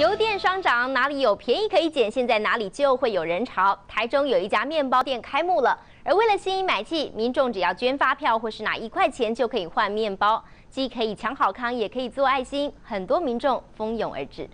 油电双涨哪里有便宜可以捡现在哪里就会有人潮。台中有一家面包店开幕了而为了吸引买气民众只要捐发票或是拿一块钱就可以换面包既可以抢好康也可以做爱心很多民众蜂拥而至。